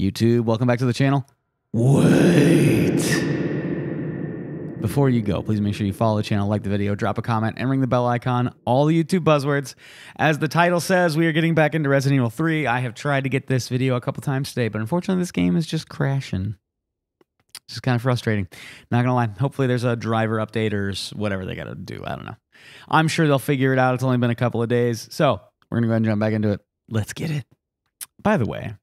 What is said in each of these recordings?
YouTube, welcome back to the channel. Wait. Before you go, please make sure you follow the channel, like the video, drop a comment, and ring the bell icon. All the YouTube buzzwords. As the title says, we are getting back into Resident Evil 3. I have tried to get this video a couple times today, but unfortunately, this game is just crashing. It's just kind of frustrating. Not gonna lie. Hopefully, there's a driver update or whatever they got to do. I don't know. I'm sure they'll figure it out. It's only been a couple of days. So, we're gonna go ahead and jump back into it. Let's get it. By the way,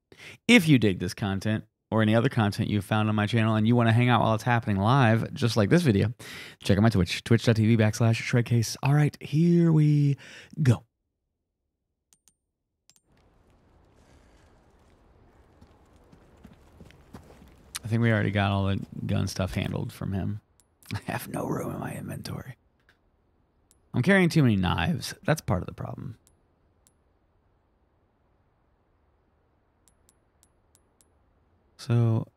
if you dig this content or any other content you've found on my channel and you want to hang out while it's happening live, just like this video, check out my Twitch, twitch.tv backslash shredcase. All right, here we go. I think we already got all the gun stuff handled from him. I have no room in my inventory. I'm carrying too many knives. That's part of the problem. So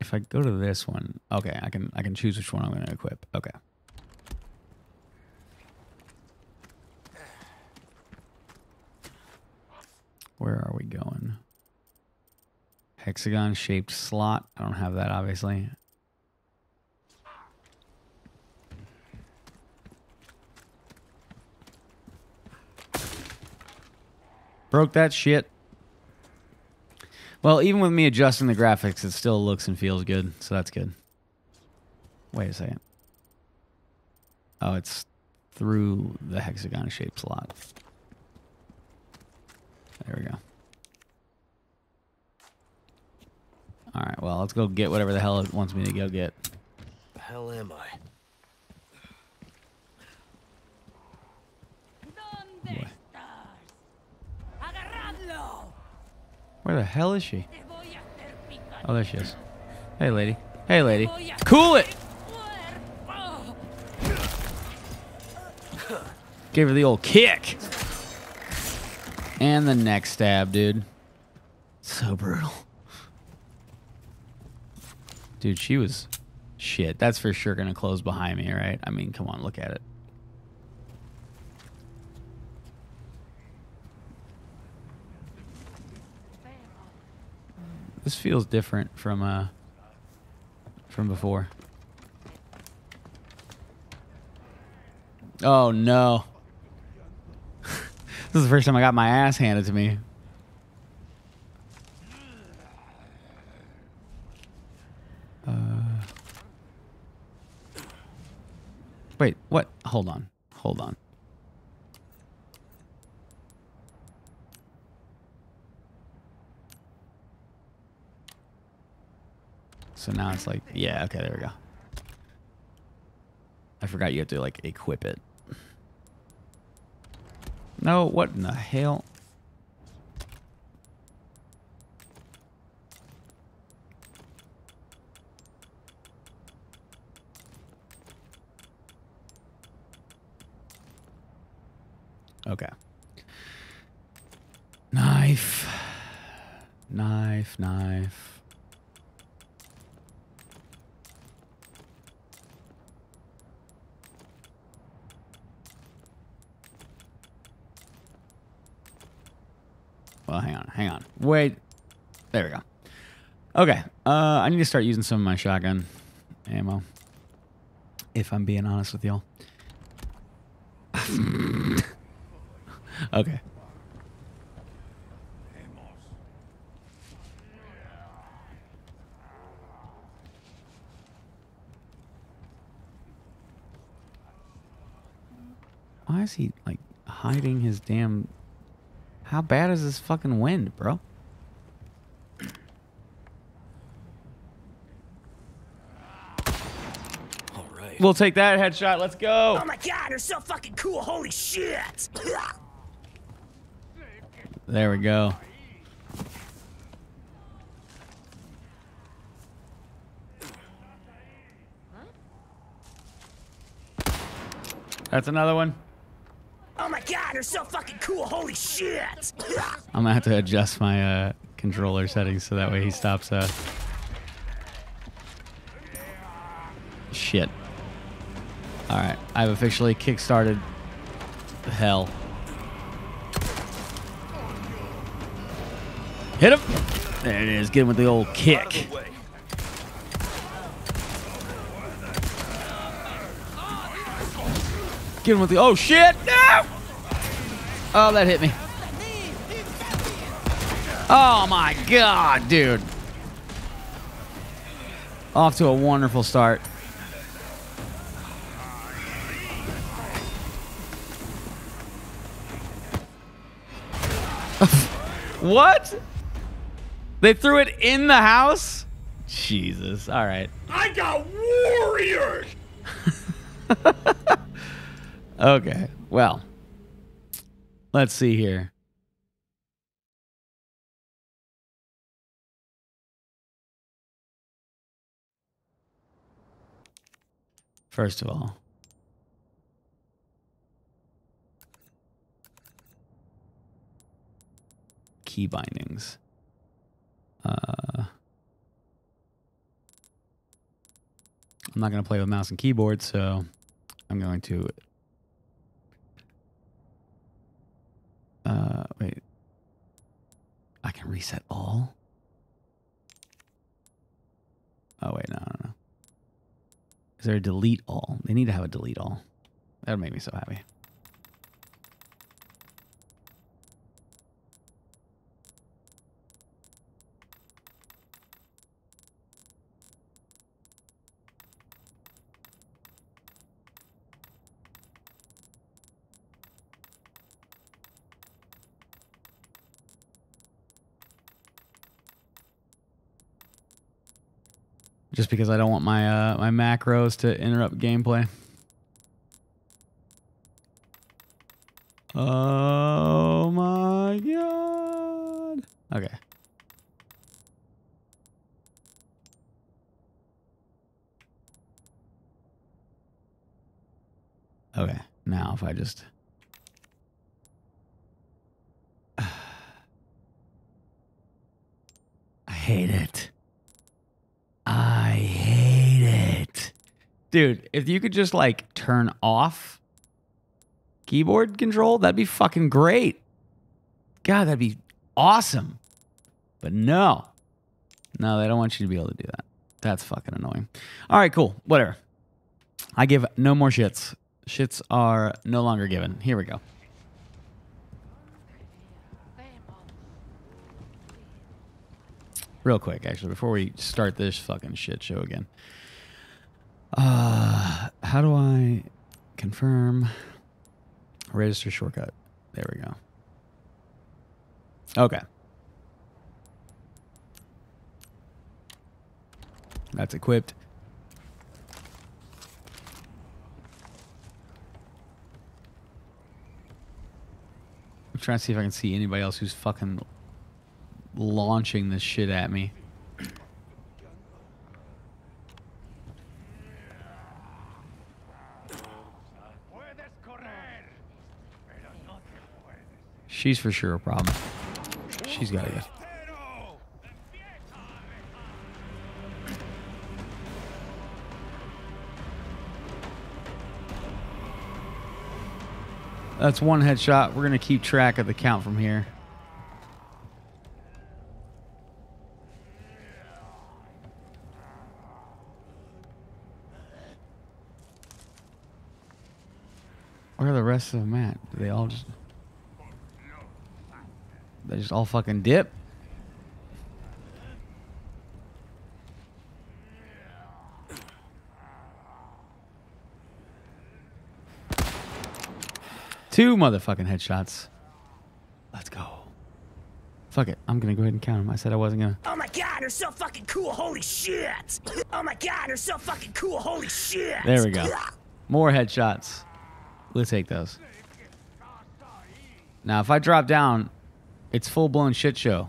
if I go to this one, okay, I can I can choose which one I'm going to equip. Okay. Where are we going? Hexagon shaped slot. I don't have that obviously. Broke that shit. Well, even with me adjusting the graphics, it still looks and feels good, so that's good. Wait a second. Oh, it's through the hexagon shaped slot. There we go. All right, well, let's go get whatever the hell it wants me to go get. The hell am I? ¿Dónde Boy. Where the hell is she? Oh, there she is. Hey, lady. Hey, lady. Cool it! Gave her the old kick. And the neck stab, dude. So brutal. Dude, she was shit. That's for sure gonna close behind me, right? I mean, come on, look at it. This feels different from uh from before. Oh no. this is the first time I got my ass handed to me. Uh, wait, what? Hold on. Hold on. So now it's like, yeah, okay, there we go. I forgot you have to like equip it. No, what in the hell? Okay. Knife. Knife, knife. Well, hang on, hang on. Wait. There we go. Okay. Uh, I need to start using some of my shotgun ammo. If I'm being honest with y'all. okay. Why is he like hiding his damn how bad is this fucking wind, bro? All right. We'll take that headshot. Let's go. Oh my god, they're so fucking cool. Holy shit. There we go. That's another one. Oh my god, they're so fucking cool. Holy shit. I'm gonna have to adjust my uh, controller settings so that way he stops. Uh... Shit. All right, I've officially kickstarted hell. Hit him. There it is. Get him with the old kick. Get him with the. Oh shit! No! Oh, that hit me. Oh my god, dude. Off to a wonderful start. what? They threw it in the house? Jesus. All right. I got warriors. Okay. Well, let's see here. First of all, key bindings. Uh, I'm not going to play with mouse and keyboard, so I'm going to Uh, wait. I can reset all. Oh wait, no, no, no. Is there a delete all? They need to have a delete all. That would make me so happy. Just because I don't want my uh, my macros to interrupt gameplay. Oh my god. Okay. Okay. Now if I just I hate it. Dude, if you could just like turn off keyboard control, that'd be fucking great. God, that'd be awesome. But no. No, they don't want you to be able to do that. That's fucking annoying. All right, cool. Whatever. I give no more shits. Shits are no longer given. Here we go. Real quick, actually, before we start this fucking shit show again. Uh, how do I confirm register shortcut? There we go. Okay. That's equipped. I'm trying to see if I can see anybody else who's fucking launching this shit at me. She's for sure a problem. She's got to go. That's one headshot. We're going to keep track of the count from here. Where are the rest of them at? Do they all just... They just all fucking dip? Two motherfucking headshots. Let's go. Fuck it. I'm gonna go ahead and count them. I said I wasn't gonna. Oh my god, they're so fucking cool. Holy shit. Oh my god, they're so fucking cool. Holy shit. There we go. More headshots. We'll take those. Now, if I drop down, it's full blown shit show.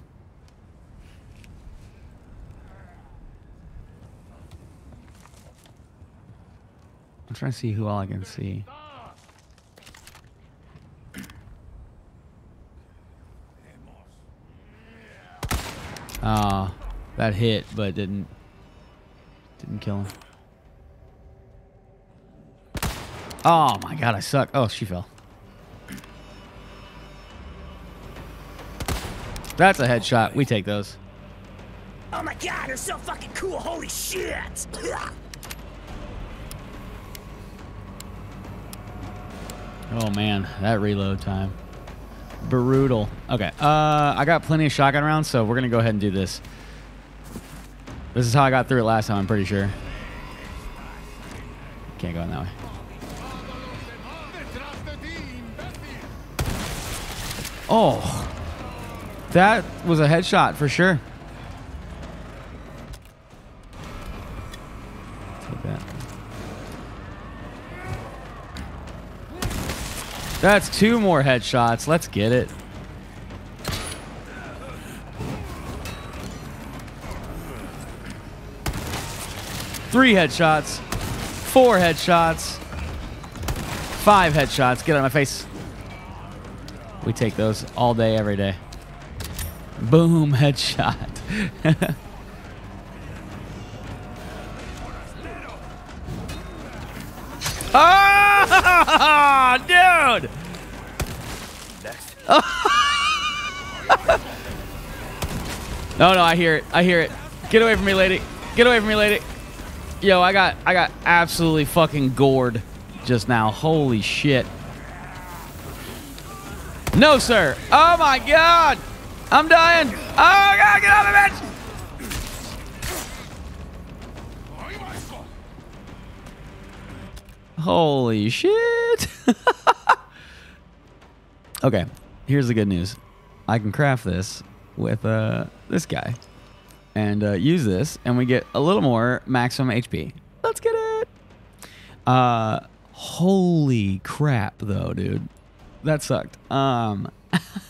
I'm trying to see who all I can see. Ah, that hit, but didn't didn't kill him. Oh my god, I suck. Oh, she fell. That's a headshot. We take those. Oh my god, they're so fucking cool. Holy shit. Oh man, that reload time. Brutal. Okay. Uh, I got plenty of shotgun rounds, so we're gonna go ahead and do this. This is how I got through it last time. I'm pretty sure. Can't go in that way. Oh, that was a headshot for sure. Take that. That's two more headshots. Let's get it. Three headshots. Four headshots. Five headshots. Get out of my face. We take those all day, every day. Boom, headshot. Ah, oh, dude! No, no, I hear it. I hear it. Get away from me, lady. Get away from me, lady. Yo, I got I got absolutely fucking gored just now. Holy shit. No, sir. Oh my god. I'm dying. Oh god, get off of it. Holy shit. okay, here's the good news. I can craft this with uh, this guy and uh, use this, and we get a little more maximum HP. Let's get it. Uh, holy crap, though, dude, that sucked. Um,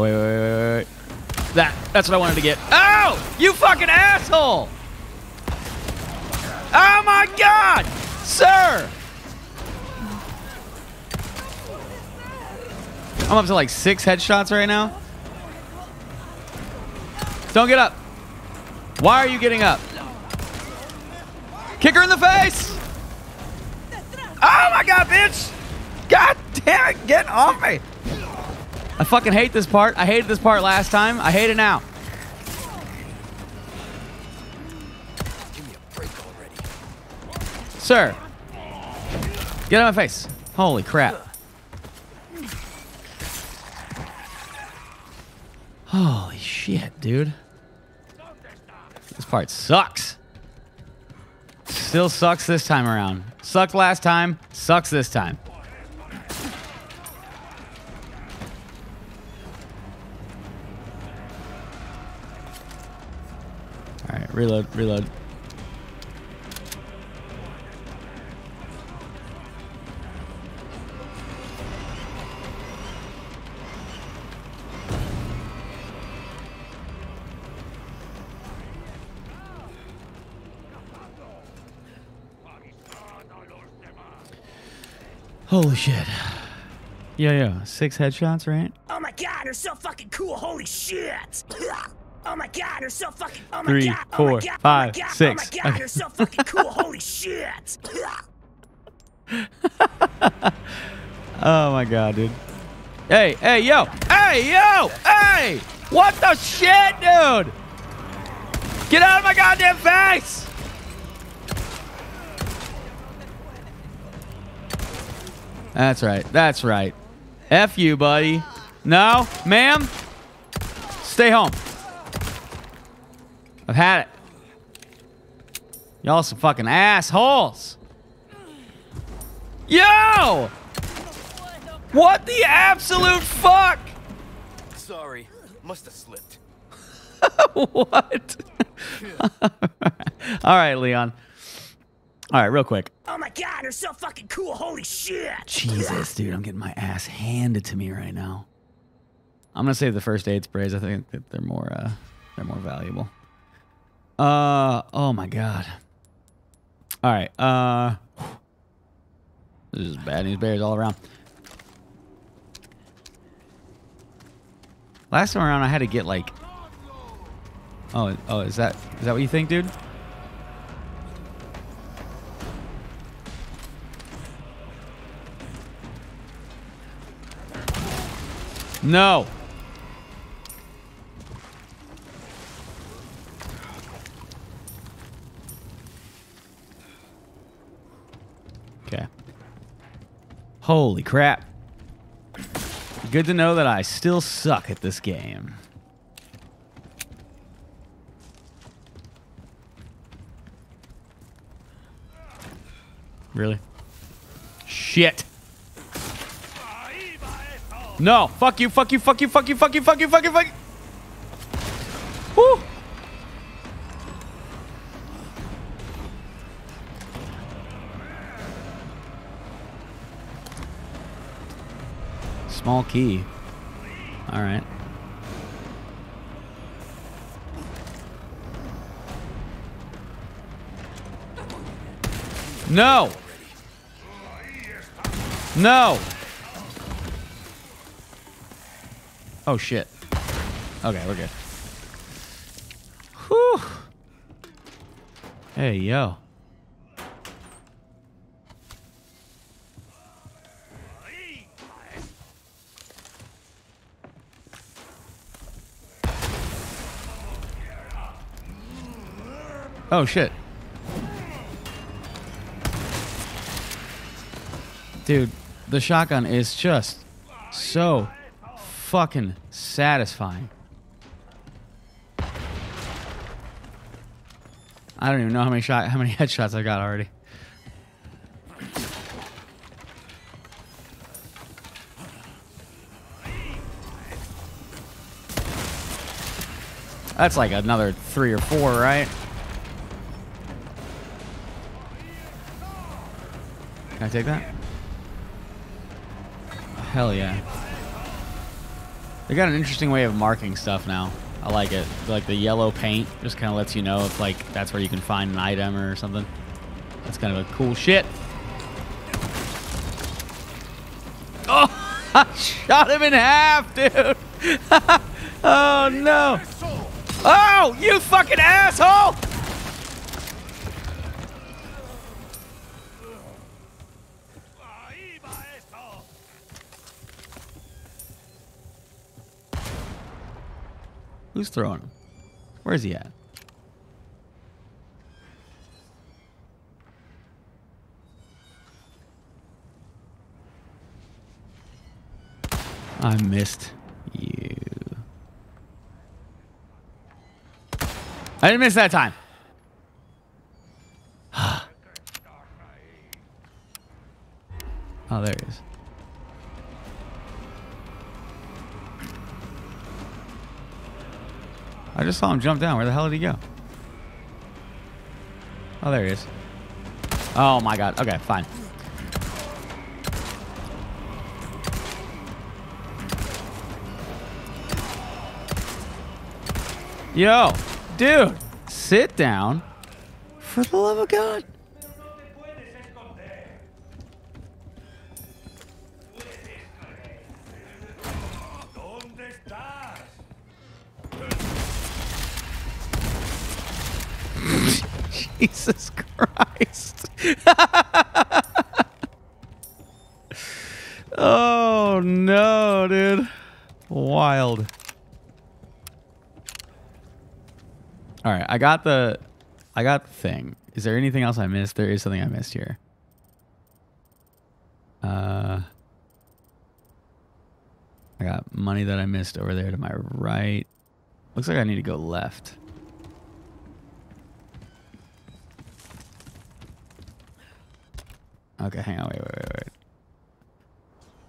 wait, wait, wait, wait. That, that's what I wanted to get. Oh, you fucking asshole! Oh my god! Sir! I'm up to like six headshots right now. Don't get up. Why are you getting up? Kick her in the face! Oh my god, bitch! God damn it, get off me! I fucking hate this part. I hated this part last time. I hate it now. Sir. Get out of my face. Holy crap. Holy shit, dude. This part sucks. Still sucks this time around. Sucked last time, sucks this time. Right, reload, reload. Holy shit. Yeah, yeah. Six headshots, right? Oh my god, they're so fucking cool. Holy shit. Oh my god, you're so fucking. Oh my Three, god. oh four, my god, five, oh my god, six. Oh my god, they're so fucking cool. Holy shit. Oh my god, dude. Hey, hey, yo! Hey, yo! Hey! What the shit, dude? Get out of my goddamn face! That's right. That's right. F you, buddy. No, ma'am. Stay home. I've had it. Y'all some fucking assholes. Yo! What the absolute fuck? Sorry. Must have slipped. what? All right, Leon. All right, real quick. Oh my god, they're so fucking cool. Holy shit. Jesus, dude, I'm getting my ass handed to me right now. I'm gonna save the first aid sprays. I think that they're more uh they're more valuable. Uh, oh my god. All right. Uh, this is bad news bears all around. Last time around, I had to get like. Oh, oh, is that is that what you think, dude? No. Holy crap. Good to know that I still suck at this game. Really? Shit. No. Fuck you, fuck you, fuck you, fuck you, fuck you, fuck you, fuck you, fuck you. Woo. Small key. All right. No. No. Oh shit. Okay, we're good. Whew. Hey, yo. Oh shit. Dude, the shotgun is just so fucking satisfying. I don't even know how many shot how many headshots I got already. That's like another three or four, right? Can I take that? Hell yeah. They got an interesting way of marking stuff now. I like it. Like the yellow paint just kind of lets you know if like that's where you can find an item or something. That's kind of a cool shit. Oh, I shot him in half, dude. oh no. Oh, you fucking asshole! Who's throwing him? Where's he at? I missed you. I didn't miss that time. oh, there he is. I just saw him jump down. Where the hell did he go? Oh, there he is. Oh my god. Okay, fine. Yo, dude, sit down. For the love of God. Jesus Christ. oh no, dude. Wild. All right, I got the I got the thing. Is there anything else I missed? There is something I missed here. Uh I got money that I missed over there to my right. Looks like I need to go left. Okay, hang on, wait, wait, wait, wait.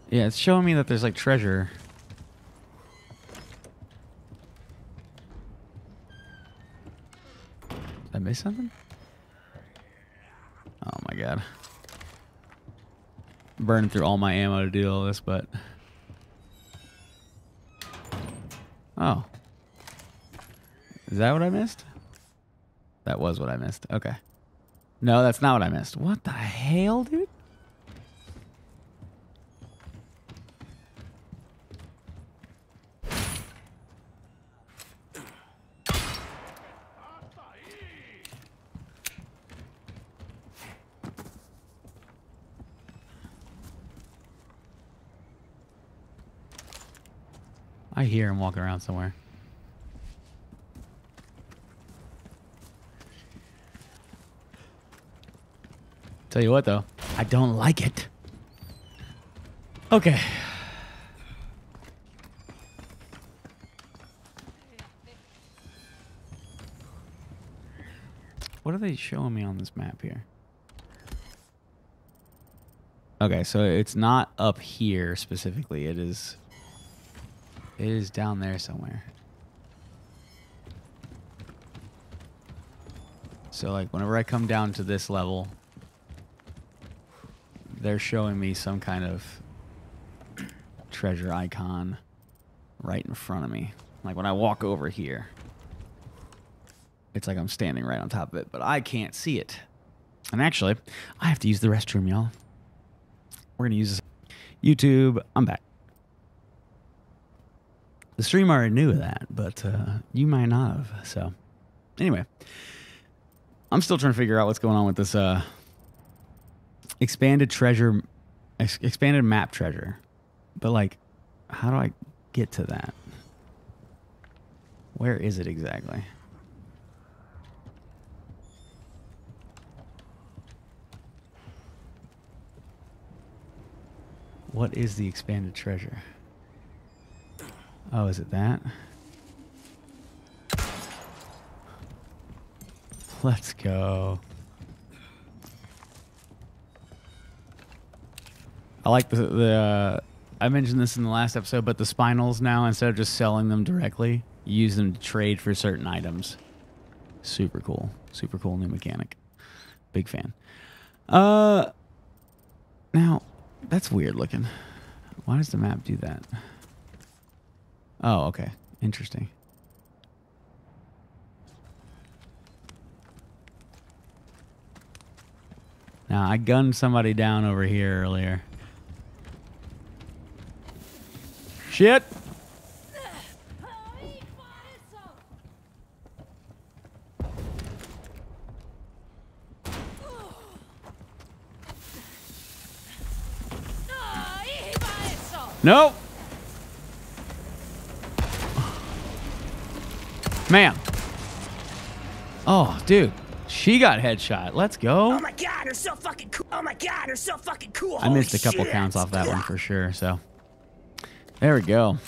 Yeah, it's showing me that there's like treasure. Did I miss something? Oh my god. Burning through all my ammo to do all this, but. Oh. Is that what I missed? That was what I missed. Okay. No, that's not what I missed. What the hell, dude? I hear him walking around somewhere. Tell you what, though, I don't like it. Okay. What are they showing me on this map here? Okay, so it's not up here specifically. It is it is down there somewhere. So like whenever I come down to this level, they're showing me some kind of treasure icon right in front of me. Like when I walk over here, it's like I'm standing right on top of it, but I can't see it. And actually, I have to use the restroom, y'all. We're going to use this. YouTube, I'm back. The stream already knew that, but uh, you might not have. So, anyway, I'm still trying to figure out what's going on with this uh, expanded treasure, ex- expanded map treasure. But, like, how do I get to that? Where is it exactly? What is the expanded treasure? Oh, is it that? Let's go. I like the the. Uh, I mentioned this in the last episode, but the spinels now instead of just selling them directly, use them to trade for certain items. Super cool. Super cool new mechanic. Big fan. Uh, now that's weird looking. Why does the map do that? Oh, okay. Interesting. Now, I gunned somebody down over here earlier. Shit! Nope! Man. Oh, dude. She got headshot. Let's go. Oh my god, they're so fucking cool. Oh my god, they're so fucking cool. I missed a couple shit. counts off that one for sure, so. There we go.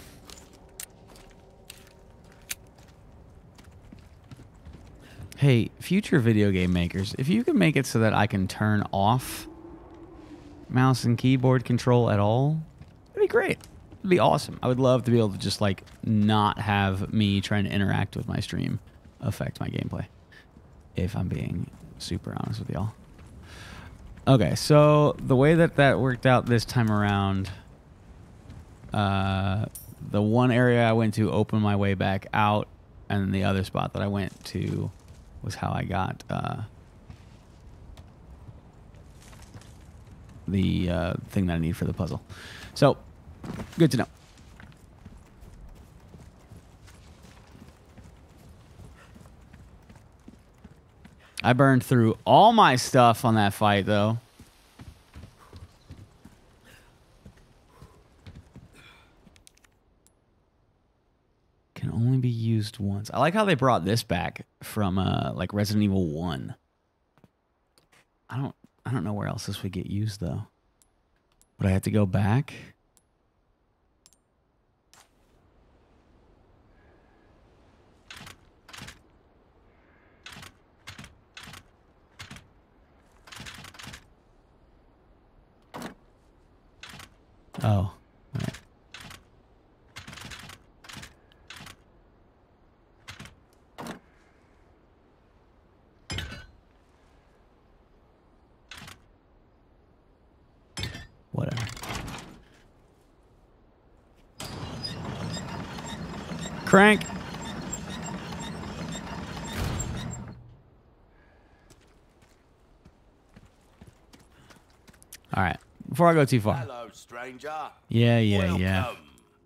Hey, future video game makers, if you can make it so that I can turn off mouse and keyboard control at all, that'd be great. It'd be awesome. I would love to be able to just like not have me trying to interact with my stream affect my gameplay. If I'm being super honest with y'all. Okay, so the way that that worked out this time around, uh, the one area I went to opened my way back out, and the other spot that I went to was how I got uh, the uh, thing that I need for the puzzle. So, good to know. I burned through all my stuff on that fight, though. Can only be used once. I like how they brought this back from uh like Resident Evil 1. I don't I don't know where else this would get used though. Would I have to go back? Oh. Right. Whatever. Crank. All right. Before I go too far. Hello, stranger. Yeah, yeah, Welcome. yeah.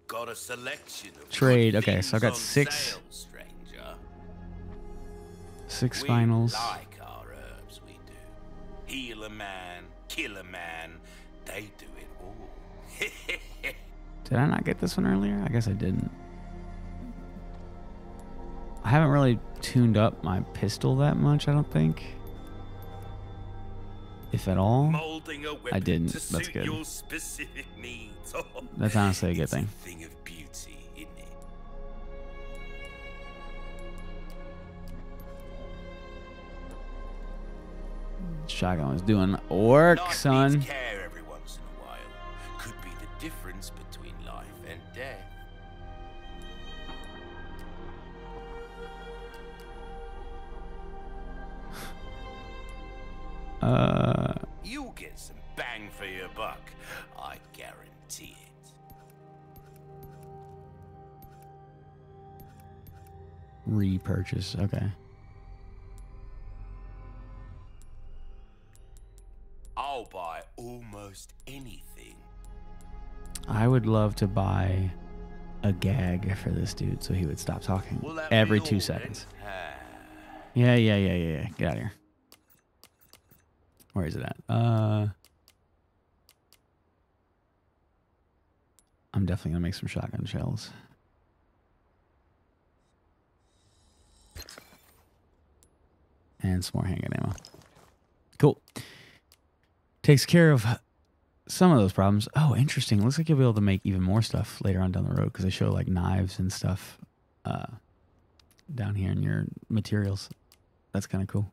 Got a selection Trade. Okay, so I got six- sale, stranger. Six We finals. like our herbs, we do. Heal a man, kill a man. They do it all. Did I not get this one earlier? I guess I didn't. I haven't really tuned up my pistol that much, I don't think. If at all. A I didn't. To That's suit good. Your specific needs. Oh, That's honestly a good thing. thing of beauty? Shotgun was doing work, Life son. needs care every once in a while. Could be the difference between life and death. You'll get some bang for your buck. I guarantee it. repurchase. Okay. I'll buy almost anything. I would love to buy a gag for this dude so he would stop talking every two seconds. Ah. Yeah, yeah, yeah, yeah, yeah. Get out of here. Where is it at? Uh, I'm definitely gonna make some shotgun shells. And some more handgun ammo. Cool. Takes care of some of those problems. Oh, interesting. Looks like you'll be able to make even more stuff later on down the road because they show like knives and stuff uh, down here in your materials. That's kind of cool.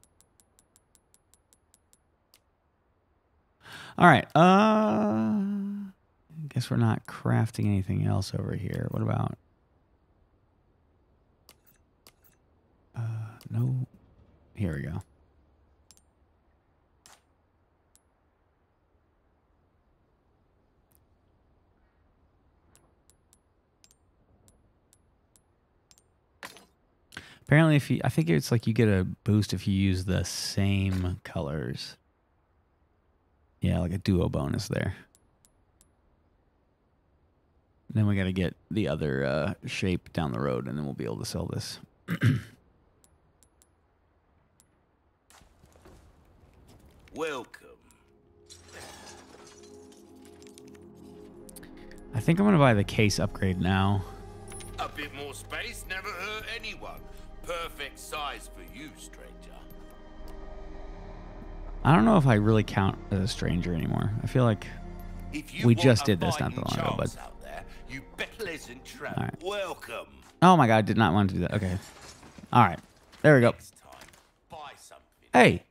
All right. Uh, I guess we're not crafting anything else over here. What about? Uh, no. Here we go. Apparently, if you, I think it's like you get a boost if you use the same colors. Yeah, like a duo bonus there. Then we got to get the other uh, shape down the road, and then we'll be able to sell this. Welcome. I think I'm gonna buy the case upgrade now. A bit more space never hurt anyone. Perfect size for you, stranger. I don't know if I really count as a stranger anymore. I feel like We just did this not that long ago, chance bud. Out there, you pleasant tramp. All right. Welcome. oh my god, I did not want to do that. Okay, all right, there we go. Next time, buy something. Hey,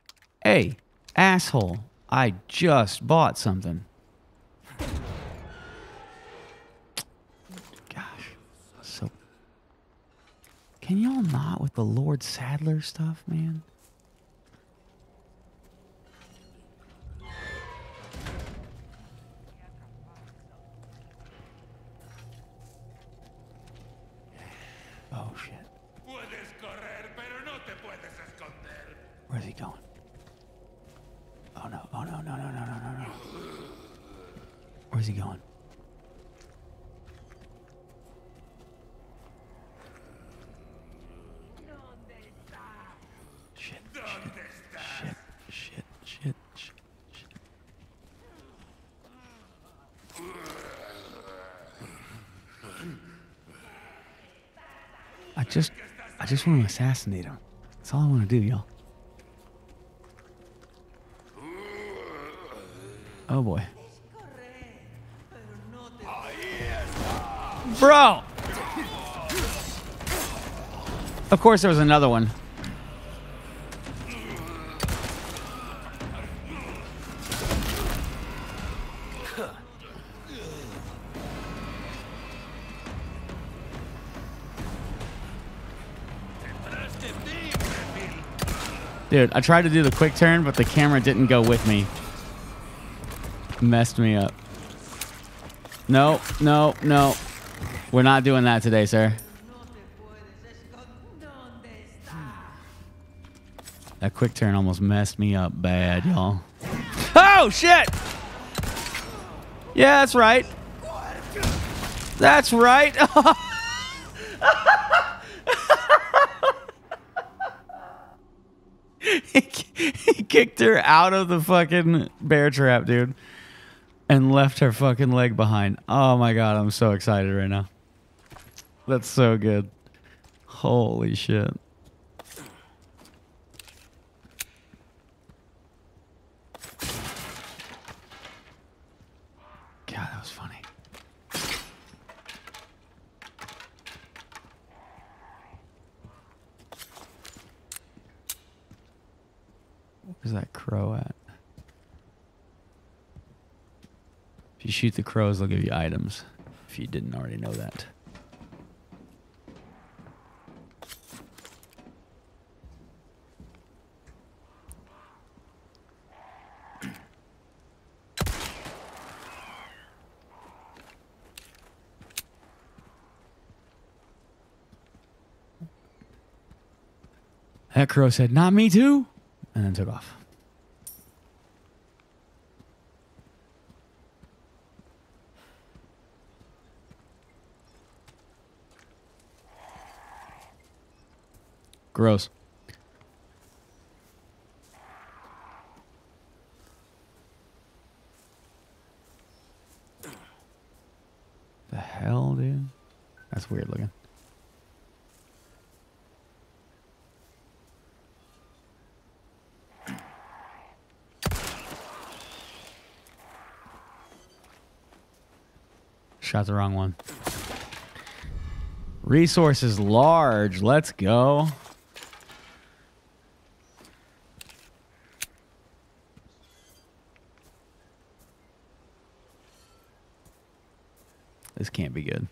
hey, asshole! I just bought something. Gosh, so can y'all not with the Lord Saddler stuff, man? Oh shit. Puedes correr, pero no te puedes esconder. Where's he going? Oh no, oh no, no, no, no, no, no, no. Where's he going? Shit, shit, shit, shit, shit, shit. I just, I just want to assassinate him. That's all I want to do, y'all. Oh boy. Bro! Of course there was another one. Dude, I tried to do the quick turn, but the camera didn't go with me. Messed me up. No, no, no. We're not doing that today, sir. That quick turn almost messed me up bad, y'all. Oh, shit! Yeah, that's right. That's right. he, he kicked her out of the fucking bear trap, dude, and left her fucking leg behind. Oh my god, I'm so excited right now. That's so good. Holy shit. God, that was funny. Where's that crow at? If you shoot the crows, they'll give you items. If you didn't already know that. That crow said, Not me too, and then took off. Gross. The hell, dude? That's weird looking. Shot the wrong one. Resources large. Let's go. This can't be good.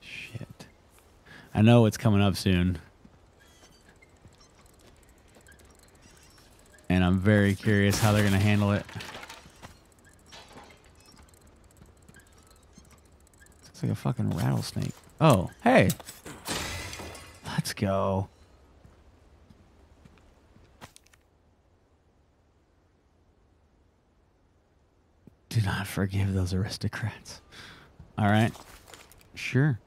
Shit. I know it's coming up soon. I'm very curious how they're going to handle it. Looks like a fucking rattlesnake. Oh, hey. Let's go. Do not forgive those aristocrats. All right. Sure.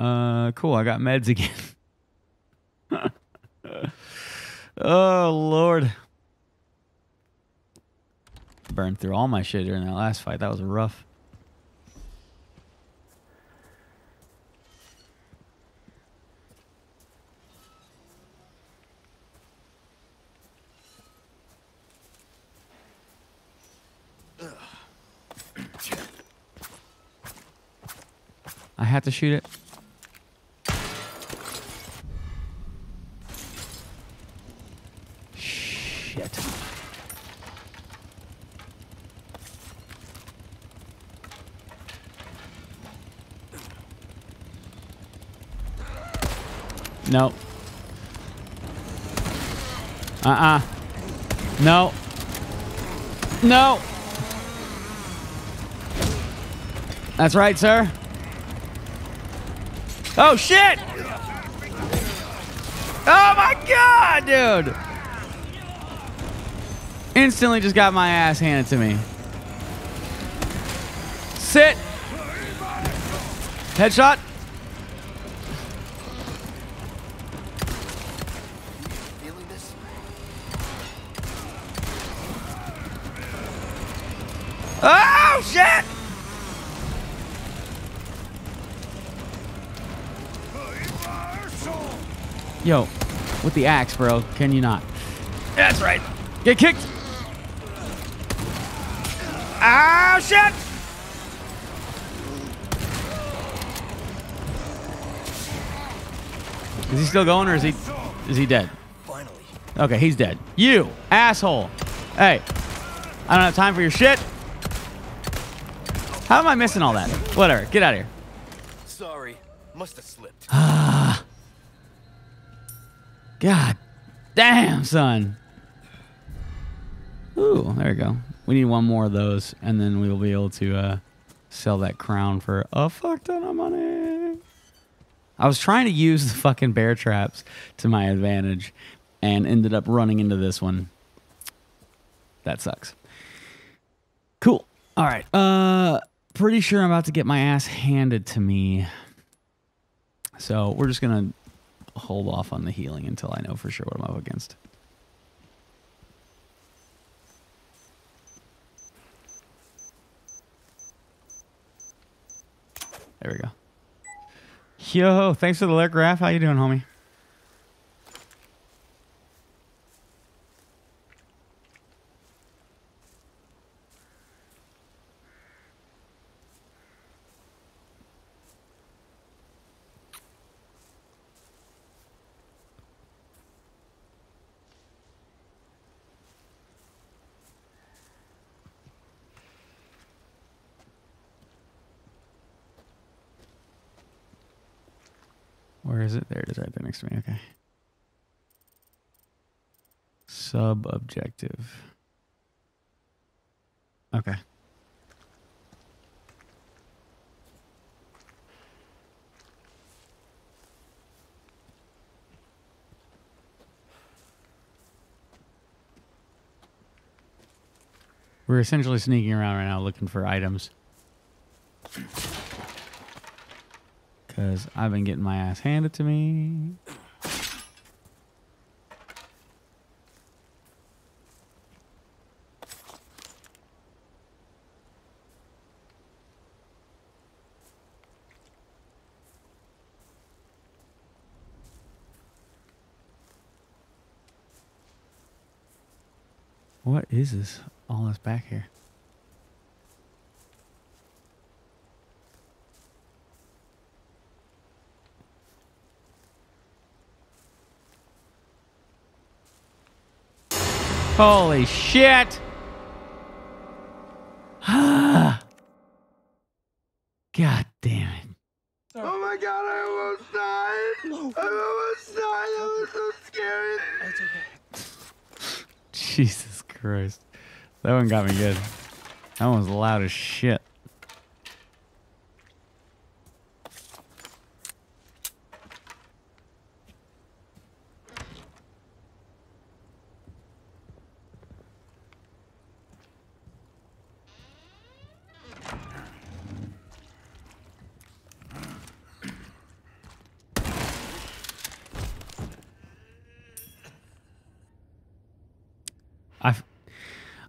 Uh, cool. I got meds again. oh Lord. Burned through all my shit during that last fight. That was rough. I have to shoot it. Shit. No. Uh-uh. No. No. That's right, sir. Oh shit! Oh my god, dude! Instantly just got my ass handed to me. Sit! Headshot! Feeling this? Oh shit! Yo, with the axe, bro, can you not? That's right. Get kicked. Oh shit! Is he still going or is he is he dead? Finally. Okay, he's dead. You asshole. Hey, I don't have time for your shit. How am I missing all that? Whatever. Get out of here. Son. Ooh, there we go. We need one more of those, and then we will be able to uh, sell that crown for a fuck ton of money. I was trying to use the fucking bear traps to my advantage and ended up running into this one. That sucks. Cool. All right. Uh pretty sure I'm about to get my ass handed to me. So, we're just going to hold off on the healing until I know for sure what I'm up against. There we go. Yo, thanks for the lurk, Raph. How you doing, homie? Next to me. Okay. Sub objective. Okay. We're essentially sneaking around right now looking for items. Because I've been getting my ass handed to me. What is this? All this back here. Holy shit! God damn it. Oh my god, I almost died. I almost died. That was so scary. Jesus Christ. That one got me good. That one was loud as shit.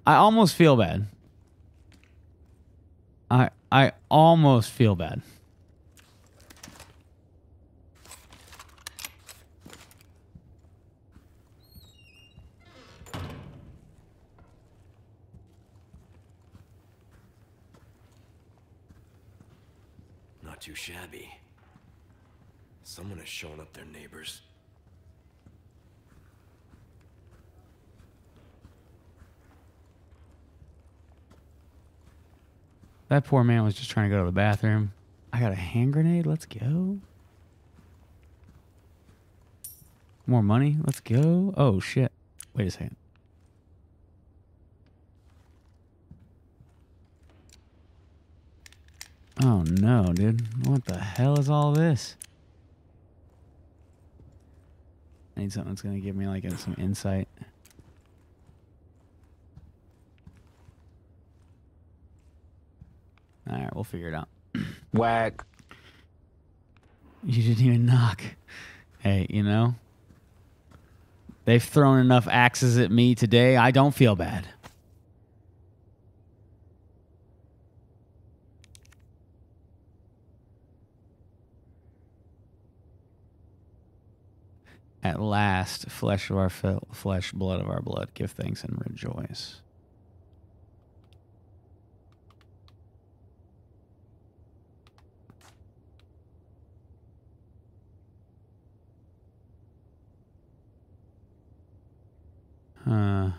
I almost feel bad. I I almost feel bad. Not too shabby. Someone has shown up their neighbors. That poor man was just trying to go to the bathroom. I got a hand grenade. Let's go. More money. Let's go. Oh shit. Wait a second. Oh no, dude. What the hell is all this? I need something that's gonna give me like some insight. All right, we'll figure it out. Whack. You didn't even knock. Hey, you know, they've thrown enough axes at me today. I don't feel bad. At last, flesh of our flesh, blood of our blood, give thanks and rejoice. Uh,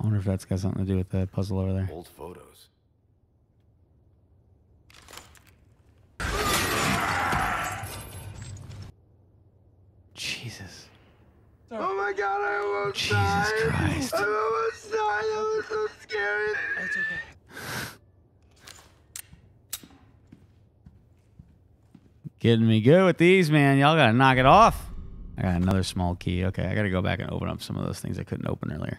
I wonder if that's got something to do with the puzzle over there. Old photos. Jesus. Oh my god, I almost Jesus died. Christ. Getting me good with these, man. Y'all got to knock it off. I got another small key. Okay, I got to go back and open up some of those things I couldn't open earlier.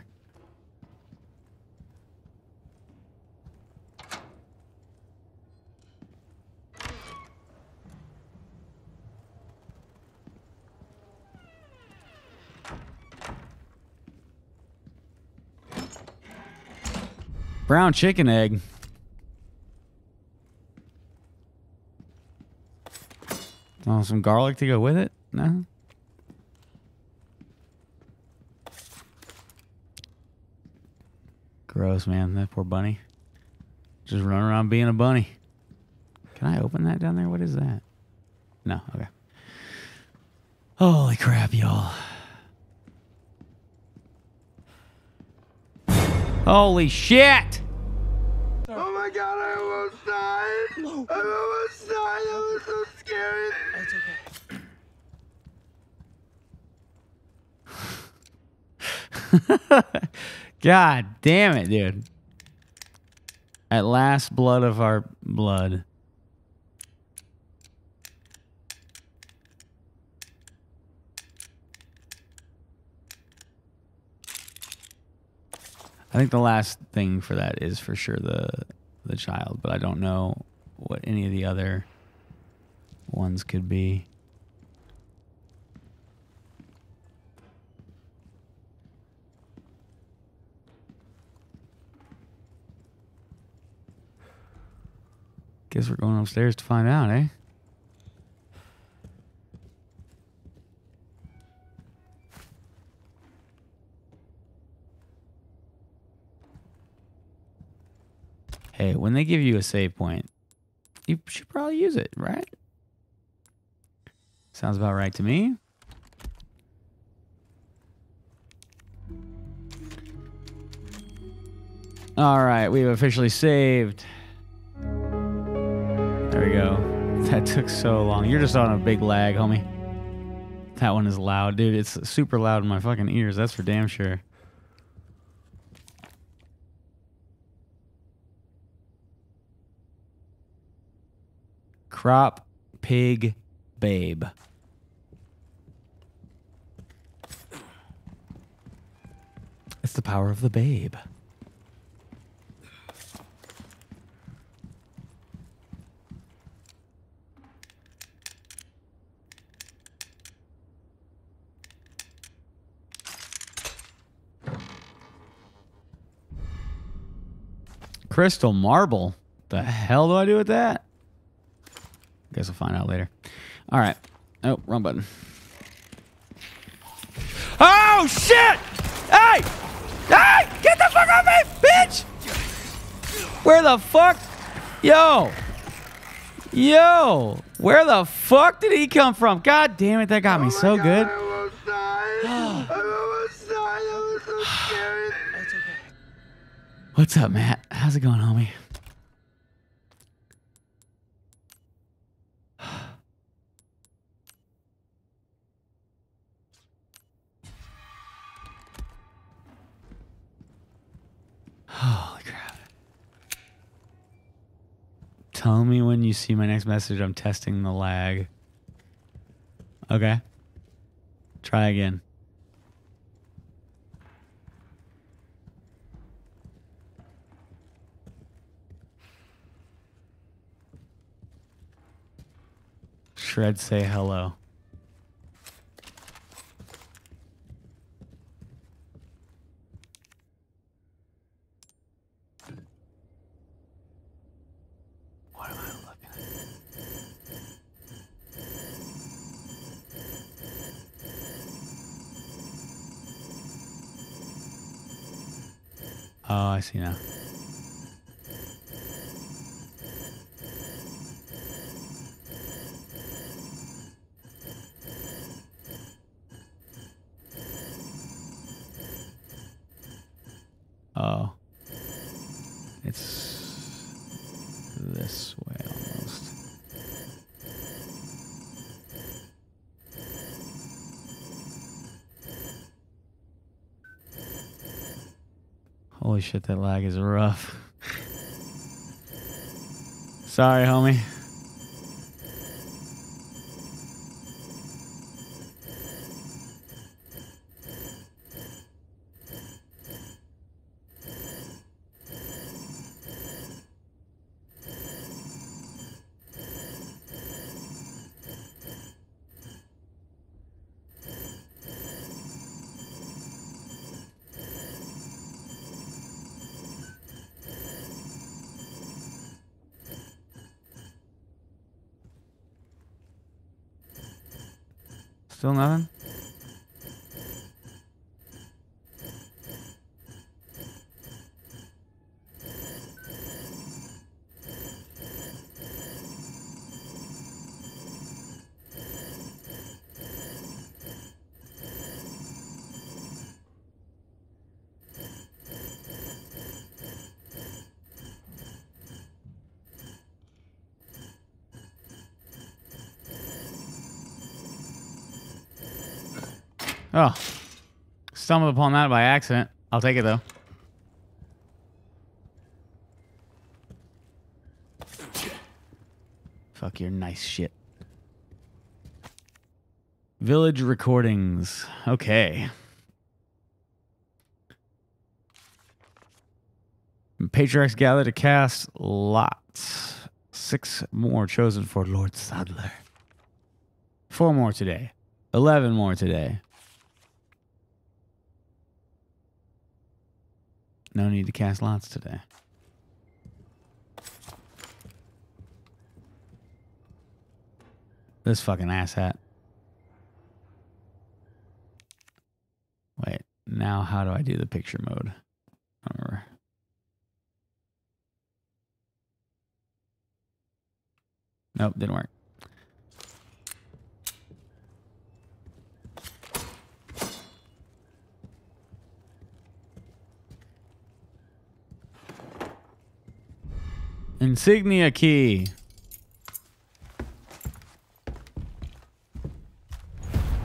Brown chicken egg. Oh, some garlic to go with it? No? Gross, man. That poor bunny. Just running around being a bunny. Can I open that down there? What is that? No, okay. Holy crap, y'all. Holy shit! Oh my god, I almost died. I almost died. That was so scary. God damn it, dude. At last, blood of our blood. I think the last thing for that is for sure the the child, but I don't know what any of the other ones could be. Guess we're going upstairs to find out, eh? Hey, when they give you a save point, you should probably use it, right? Sounds about right to me. All right, we've officially saved. There we go. That took so long. You're just on a big lag, homie. That one is loud, dude. It's super loud in my fucking ears. That's for damn sure. Crop pig babe. It's the power of the babe. Crystal marble. The hell do I do with that? Guess we'll find out later. All right. Oh, wrong button. Oh shit! Hey! Hey! Get the fuck off me, bitch! Where the fuck? Yo! Yo! Where the fuck did he come from? God damn it, that got me oh so good. I almost died. I almost died. That was so scary. What's up, Matt? How's it going, homie? Holy crap. Tell me when you see my next message. I'm testing the lag. Okay. Try again. Shred say hello. What am I looking at? Oh, I see now. Oh. It's this way almost. Holy shit, that lag is rough. Sorry, homie. Still nothing? Oh. Stumbled upon that by accident. I'll take it though. Fuck your nice shit. Village recordings. Okay. Patriarchs gather to cast lots. Six more chosen for Lord Saddler. Four more today. Eleven more today. No need to cast lots today. This fucking asshat. Wait, now how do I do the picture mode? Nope, didn't work. Insignia key.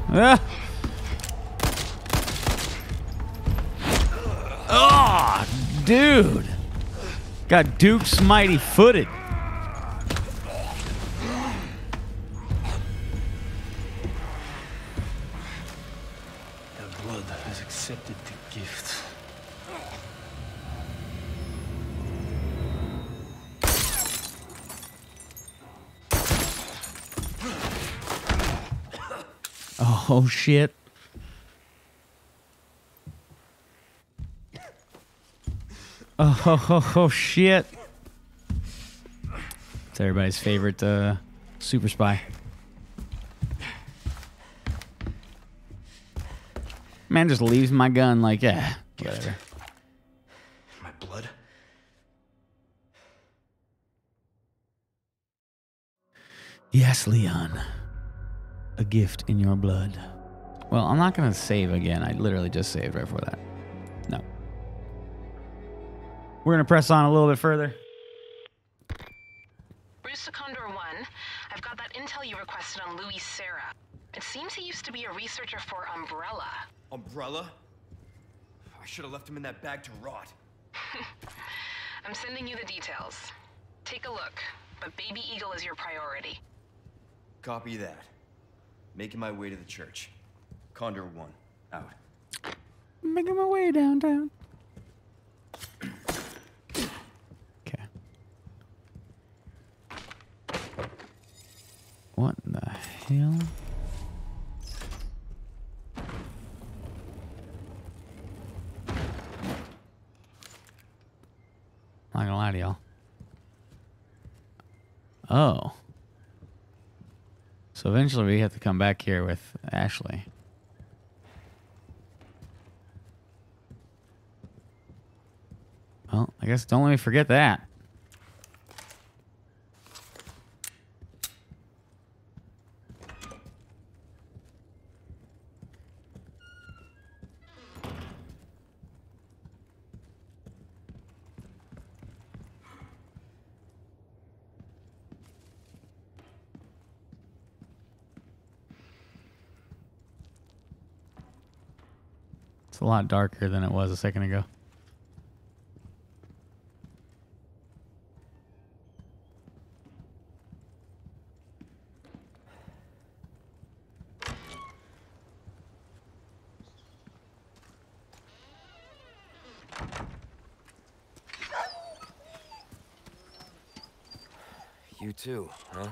Ah! Oh, dude. Got Duke's mighty footed. Oh shit. Oh, oh, oh, shit. It's everybody's favorite uh, super spy. Man just leaves my gun like, yeah, whatever. My blood? Yes, Leon. A gift in your blood. Well, I'm not going to save again. I literally just saved right before that. No. We're going to press on a little bit further. Bruce to Condor 1, I've got that intel you requested on Luis Serra. It seems he used to be a researcher for Umbrella. Umbrella? I should have left him in that bag to rot. I'm sending you the details. Take a look, but Baby Eagle is your priority. Copy that. Making my way to the church. Condor 1, out. Making my way downtown. Okay. What the hell? Not gonna lie to y'all. Oh. Eventually we have to come back here with Ashley. Well, I guess don't let me forget that. Lot darker than it was a second ago. You too, huh?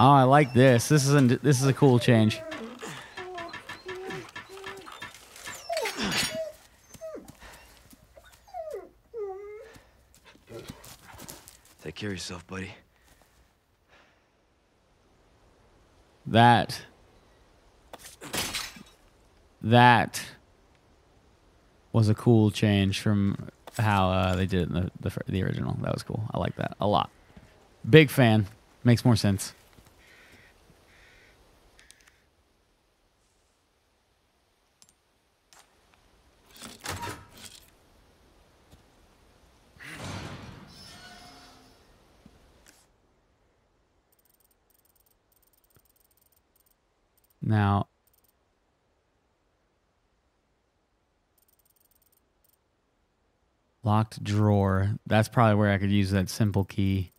Oh, I like this. This is a, this is a cool change. Take yourself, buddy. That. That was a cool change from how uh, they did it in the, the the original. That was cool. I like that a lot. Big fan. Makes more sense. Now, locked drawer. That's probably where I could use that simple key.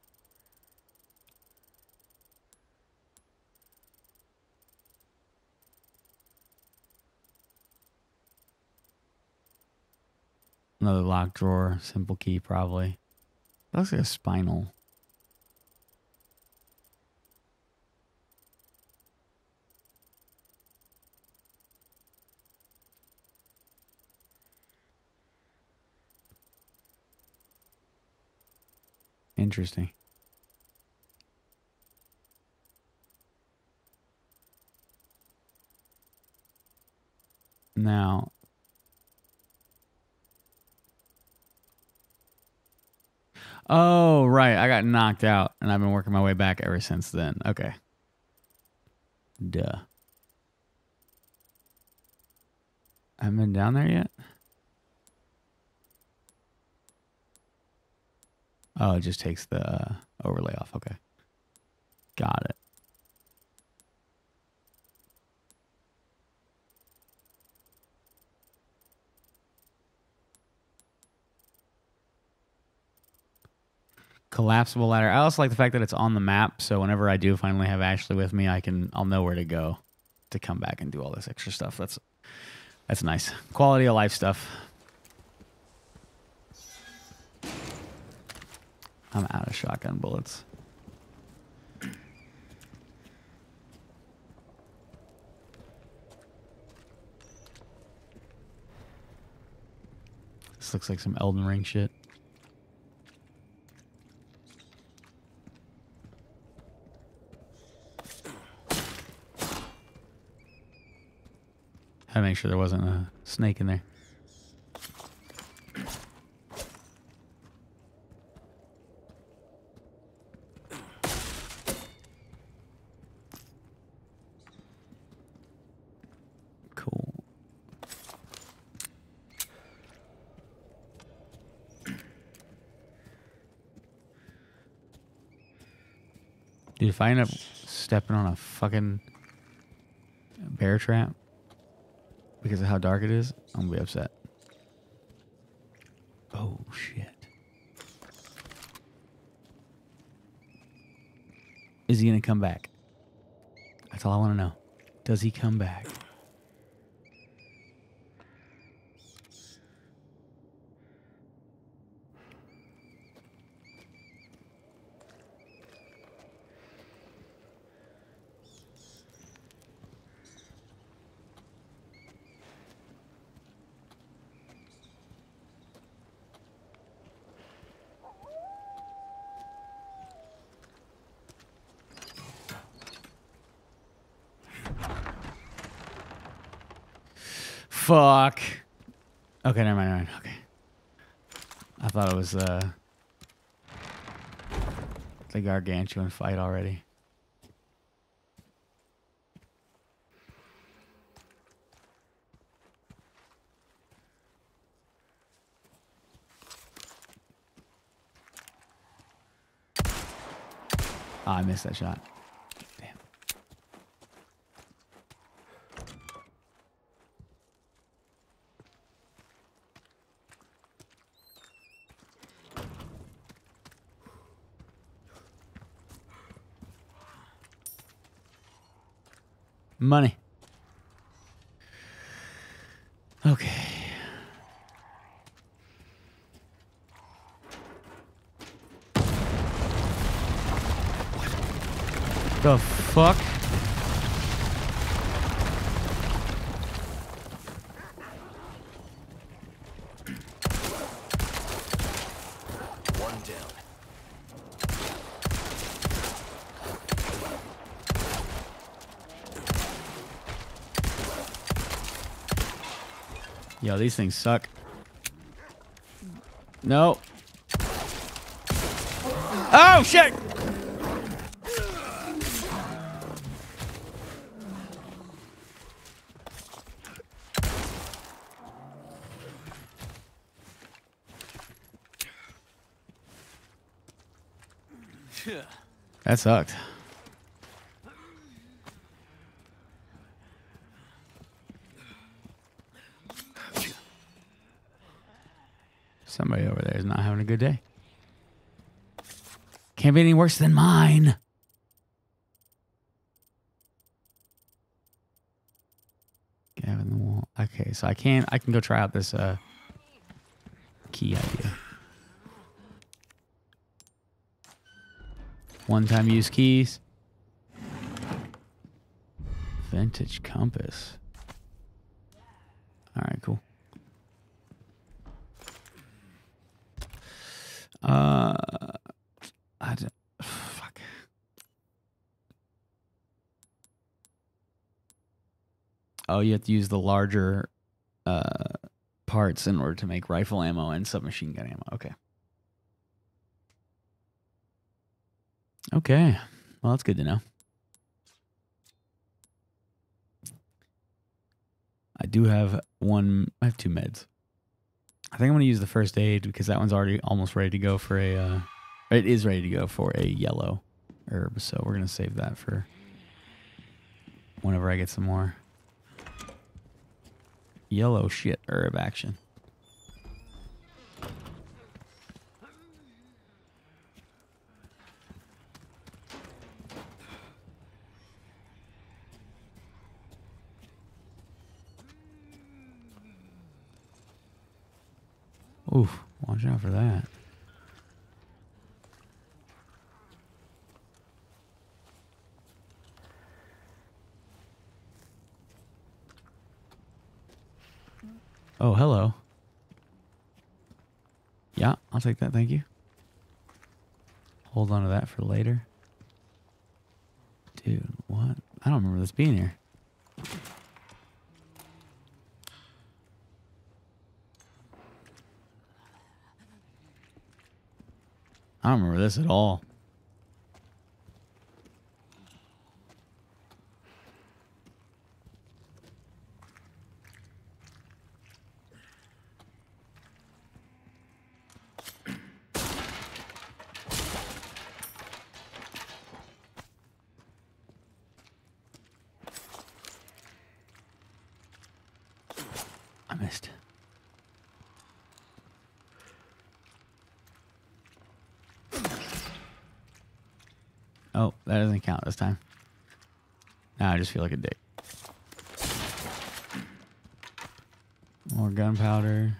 Another locked drawer, simple key, probably. That looks like a spinel. Interesting. Now, oh, right. I got knocked out and I've been working my way back ever since then. Okay. Duh. I haven't been down there yet. Oh, it just takes the uh, overlay off. Okay. Got it. Collapsible ladder. I also like the fact that it's on the map, so whenever I do finally have Ashley with me, I can I'll know where to go to come back and do all this extra stuff. That's that's nice. Quality of life stuff. I'm out of shotgun bullets. This looks like some Elden Ring shit. Had to make sure there wasn't a snake in there. Dude, if I end up stepping on a fucking bear trap because of how dark it is, I'm gonna be upset. Oh shit. Is he gonna come back? That's all I want to know. Does he come back? Fuck. Okay, never mind. Never mind. Okay. I thought it was uh the gargantuan fight already. Ah, I missed that shot. Money. Okay. The fuck? One down. Yo, these things suck. No. Oh shit! That sucked. Somebody over there is not having a good day. Can't be any worse than mine. Gavin the wall. Okay, so I can I can go try out this uh key idea. One time use keys. Vintage compass. All right, cool. Uh, I don't, fuck. Oh, you have to use the larger uh parts in order to make rifle ammo and submachine gun ammo. Okay. Okay. Well, that's good to know. I do have one. I have two meds. I think I'm going to use the first aid because that one's already almost ready to go for a. Uh, it is ready to go for a yellow herb, so we're going to save that for whenever I get some more yellow shit herb action. Oof, watch out for that. Oh, hello. Yeah, I'll take that. Thank you. Hold on to that for later. Dude, what? I don't remember this being here. I don't remember this at all. I missed. Oh, that doesn't count this time. Now I just feel like a dick. More gunpowder.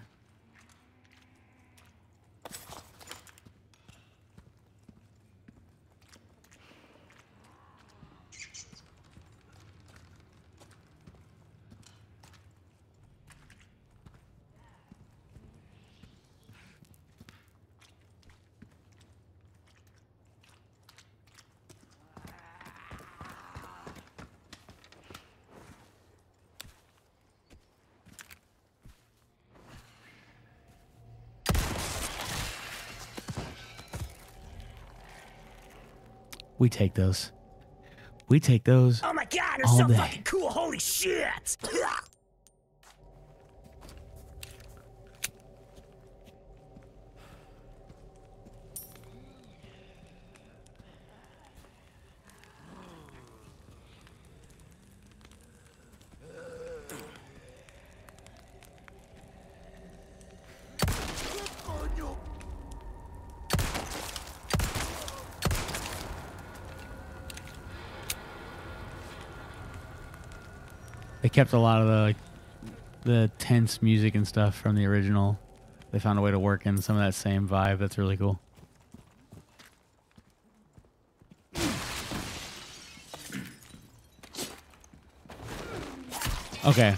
We take those. We take those. Oh my god, they're All so day. fucking cool. Holy shit. They kept a lot of the like, the tense music and stuff from the original. They found a way to work in some of that same vibe. That's really cool. Okay.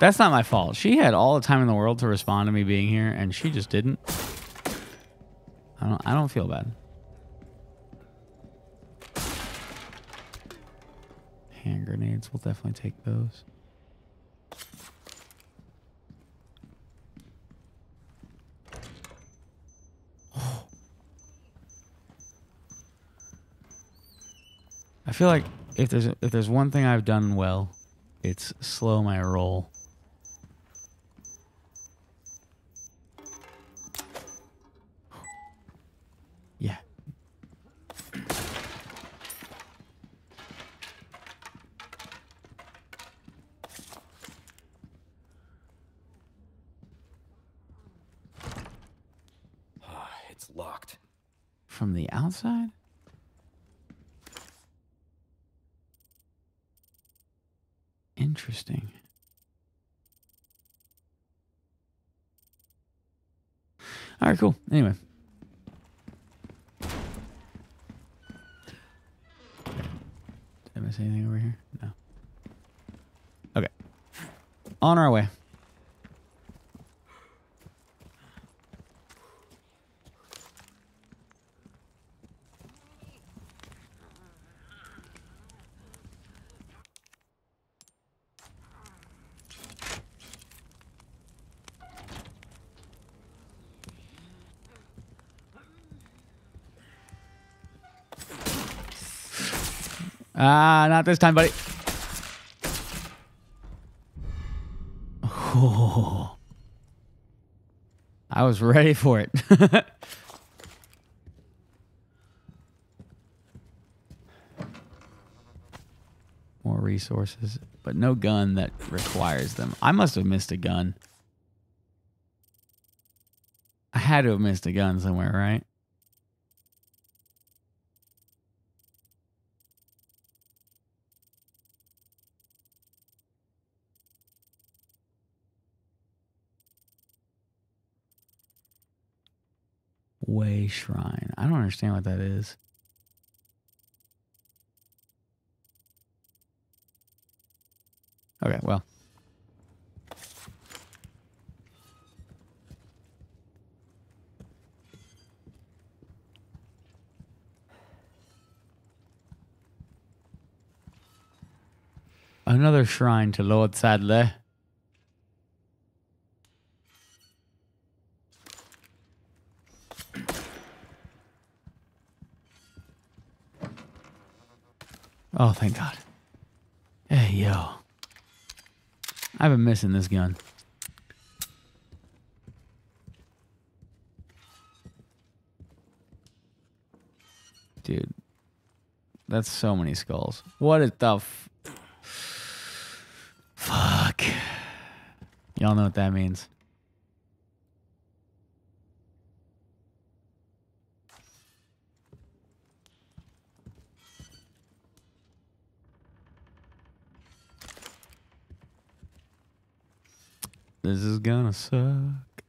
That's not my fault. She had all the time in the world to respond to me being here and she just didn't. I don't I don't feel bad. hand grenades. We'll definitely take those. I feel like if there's if there's one thing I've done well, it's slow my roll. Not this time, buddy. Oh. I was ready for it. More resources, but no gun that requires them. I must have missed a gun. I had to have missed a gun somewhere, right? Way Shrine. I don't understand what that is. Okay, well. Another shrine to Lord Saddler. Oh, thank God. Hey, yo. I've been missing this gun. Dude. That's so many skulls. What the Fuck. Y'all know what that means. This is gonna suck.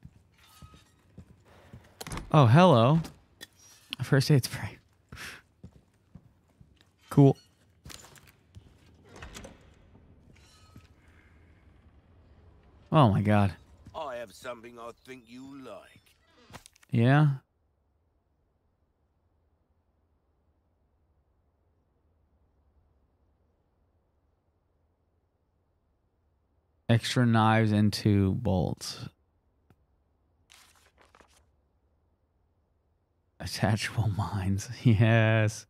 Oh, hello. First aid spray. Cool. Oh my god. I have something I think you like. Yeah. Extra knives and two bolts. Attachable mines. Yes.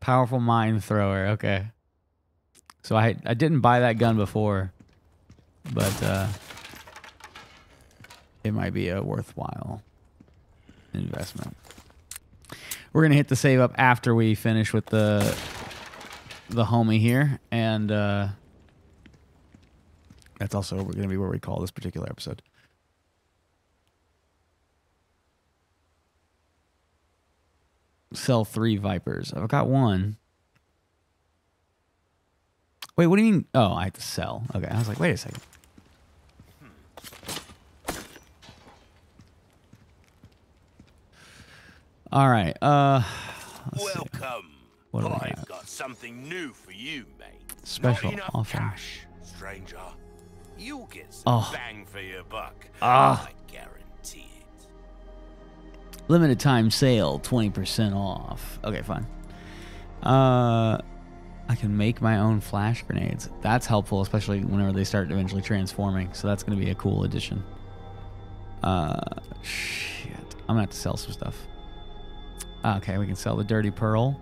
Powerful mine thrower. Okay. So I I didn't buy that gun before, but uh it might be a worthwhile investment. We're gonna hit the save up after we finish with the the homie here, and uh, that's also gonna be where we call this particular episode. Sell three vipers. I've got one. Wait, what do you mean? Oh, I have to sell. Okay, I was like, wait a second. All right. Uh. Welcome. What do I've got? got something new for you, mate. Special Not offer. cash, stranger. You'll get some Oh. bang for your buck. Ah. I guarantee it. Limited time sale, 20% off. Okay, fine. Uh I can make my own flash grenades. That's helpful, especially whenever they start eventually transforming. So that's going to be a cool addition. Uh shit. I'm going to have to sell some stuff. Okay, we can sell the dirty pearl.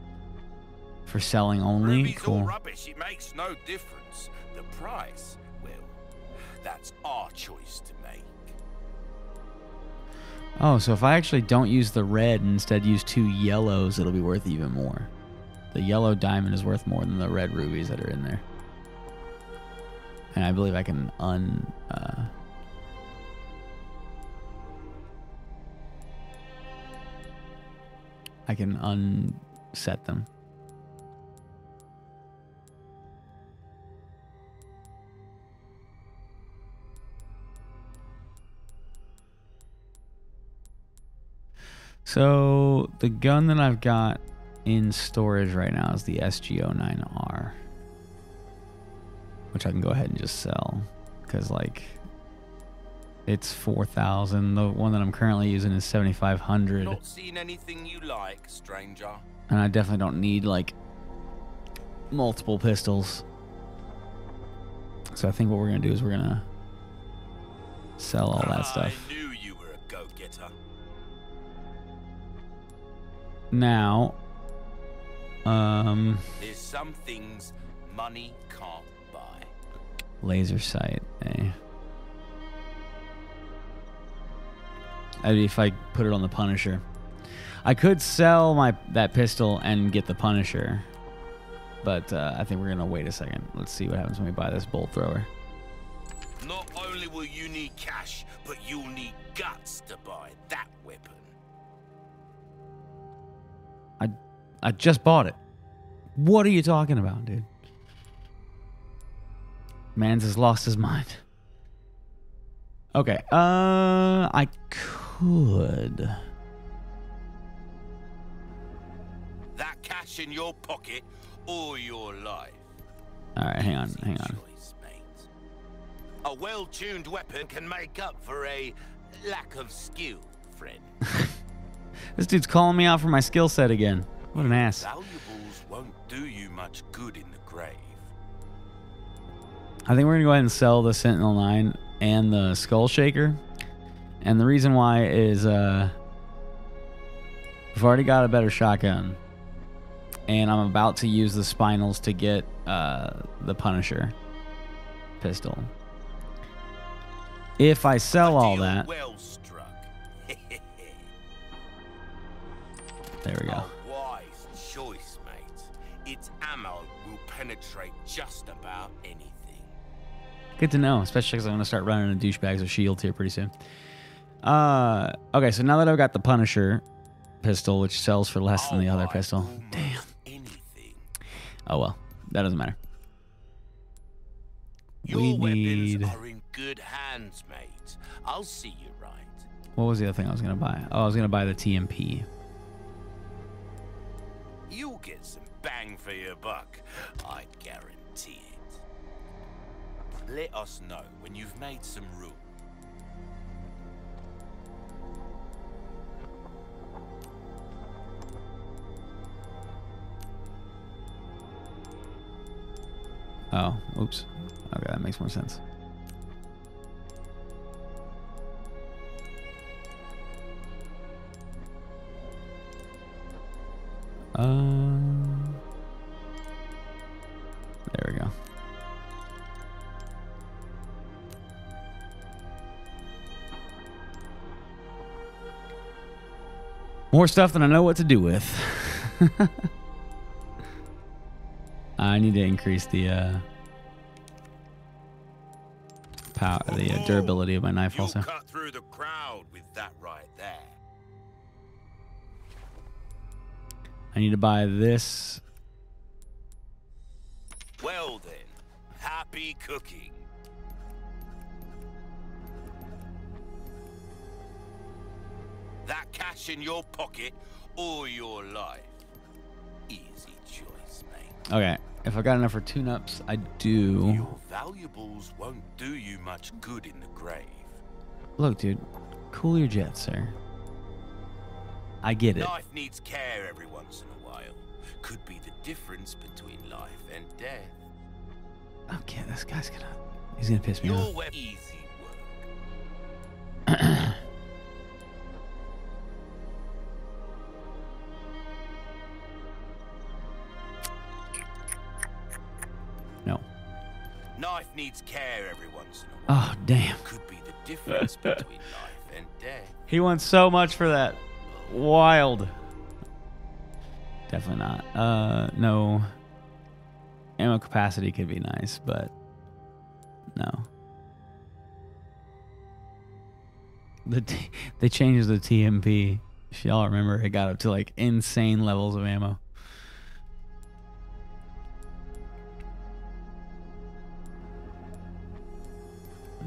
For selling only? Ruby's Cool. rubbish. It makes no difference. The price, that's our choice to make. Oh, so if I actually don't use the red and instead use two yellows, it'll be worth even more. The yellow diamond is worth more than the red rubies that are in there. And I believe I can un. Uh, I can unset them. So the gun that I've got in storage right now is the SG09R, which I can go ahead and just sell because like it's 4,000. The one that I'm currently using is 7,500, Not seen anything you like, stranger. and I definitely don't need like multiple pistols. So I think what we're gonna do is we're gonna sell all that stuff. Now, um, There's some things money can't buy. laser sight. Eh. I'd be if I put it on the Punisher. I could sell my that pistol and get the Punisher, but uh, I think we're gonna wait a second. Let's see what happens when we buy this bolt thrower. Not only will you need cash, but you'll need guts to buy I just bought it. What are you talking about, dude? Mans has lost his mind. Okay, uh, I could. That cash in your pocket or your life. All right, hang on, hang on. A well-tuned weapon can make up for a lack of skill, friend. This dude's calling me out for my skill set again. What an ass. Valuables won't do you much good in the grave. I think we're gonna go ahead and sell the Sentinel 9 and the Skull Shaker. And the reason why is uh we've already got a better shotgun. And I'm about to use the spinels to get uh the Punisher pistol. If I sell all that, Well struck. there we go. Good to know, especially because I'm going to start running into douchebags with shields here pretty soon. Uh, okay, so now that I've got the Punisher pistol, which sells for less than the other pistol. Damn. Anything. Oh well, that doesn't matter. Your we weapons need. are in good hands, mate. I'll see you right. What was the other thing I was gonna buy? Oh, I was gonna buy the TMP. You'll get some bang for your buck. Let us know when you've made some room. Oh, oops. Okay, that makes more sense. Um, there we go. More stuff than I know what to do with. I need to increase the uh, power, the uh, durability of my knife You'll also. cut through the crowd with that right there. I need to buy this. Well then, happy cooking. That cash in your pocket or your life. Easy choice, mate. Okay, if I got enough for tune-ups, I do. Your valuables won't do you much good in the grave. Look, dude, cool your jets, sir. I get it. Life needs care every once in a while. Could be the difference between life and death. Okay, this guy's gonna. He's gonna piss me Your off. easy work. needs care every once in a while. Oh, damn. Could be the difference between life and death. He wants so much for that. Wild. Definitely not. Uh, no. Ammo capacity could be nice, but no. The they changed the TMP. If y'all remember, it got up to like insane levels of ammo.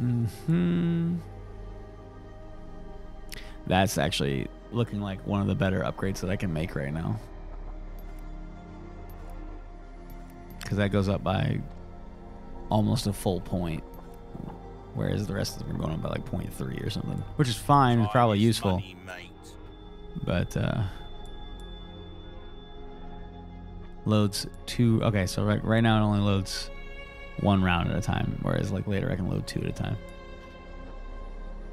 Hmm. That's actually looking like one of the better upgrades that I can make right now. Because that goes up by almost a full point. Whereas the rest of them are going up by like 0.3 or something. Which is fine. It's probably useful. money. But, uh. Loads two. Okay, so right, right now it only loads one round at a time. Whereas like later I can load two at a time.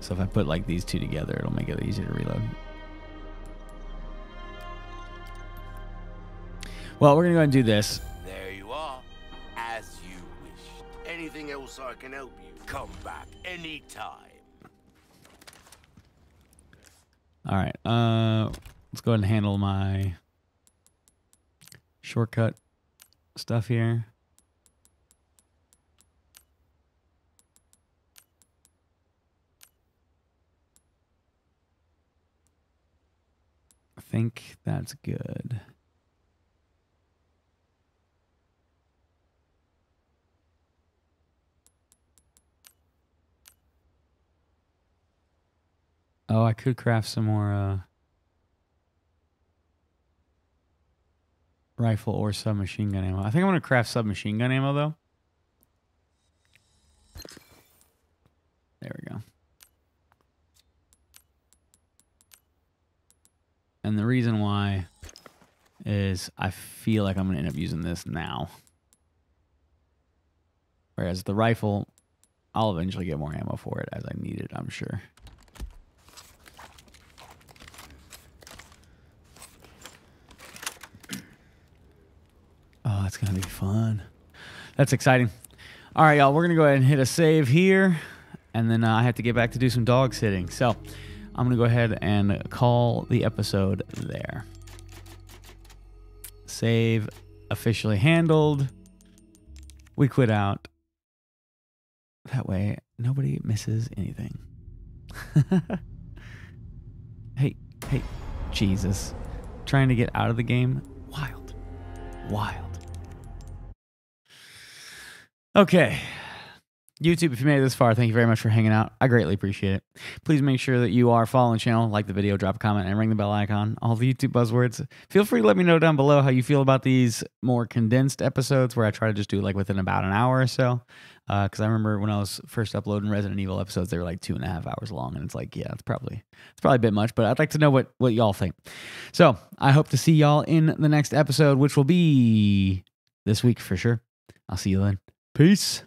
So if I put like these two together, it'll make it easier to reload. Well, we're gonna go ahead and do this. There you are, as you wished. Anything else I can help you? Come back anytime. All right. Uh, let's go ahead and handle my shortcut stuff here. Think that's good. Oh, I could craft some more uh, rifle or submachine gun ammo. I think I'm gonna craft submachine gun ammo though. There we go. And the reason why is I feel like I'm gonna end up using this now. Whereas the rifle, I'll eventually get more ammo for it as I need it, I'm sure. Oh, that's gonna be fun. That's exciting. All right, y'all. We're gonna go ahead and hit a save here, and then uh, I have to get back to do some dog sitting. So I'm gonna go ahead and call the episode there. Save officially handled. We quit out. That way, nobody misses anything. hey, hey, Jesus. Trying to get out of the game? Wild. Wild. Okay. YouTube, if you made it this far, thank you very much for hanging out. I greatly appreciate it. Please make sure that you are following the channel, like the video, drop a comment, and ring the bell icon. All the YouTube buzzwords. Feel free to let me know down below how you feel about these more condensed episodes where I try to just do like within about an hour or so. Uh, because I remember when I was first uploading Resident Evil episodes, they were like two and a half hours long, and it's like, yeah, it's probably it's probably a bit much, but I'd like to know what what y'all think. So I hope to see y'all in the next episode, which will be this week for sure. I'll see you then. Peace.